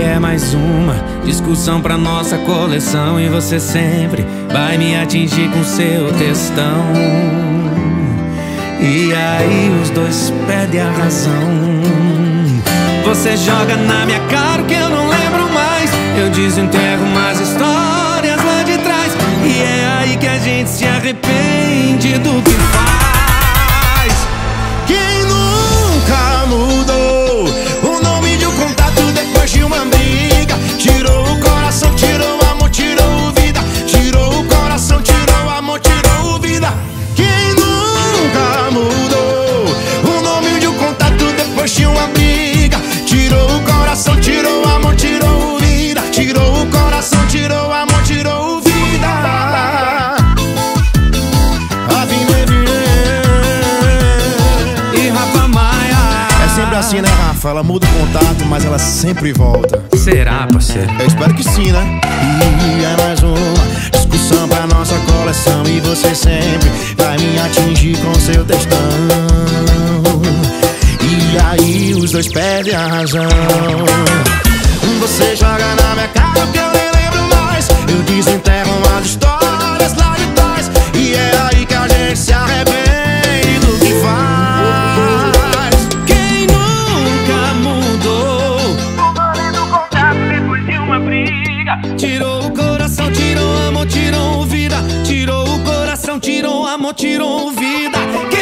é mais uma discussão pra nossa coleção. E você sempre vai me atingir com seu textão. E aí os dois perdem a razão. Você joga na minha cara que eu não lembro mais. Eu desenterro umas histórias lá de trás. E é aí que a gente se arrepende do que faz. Sempre assim, né, Rafa? Ela muda o contato, mas ela sempre volta. Será, parceiro? Eu espero que sim, né? E é mais uma discussão pra nossa coleção. E você sempre vai me atingir com seu textão. E aí os dois perdem a razão. Você joga na minha cara que eu Tirou o coração, tirou amor, tirou vida. Tirou o coração, tirou amor, tirou vida.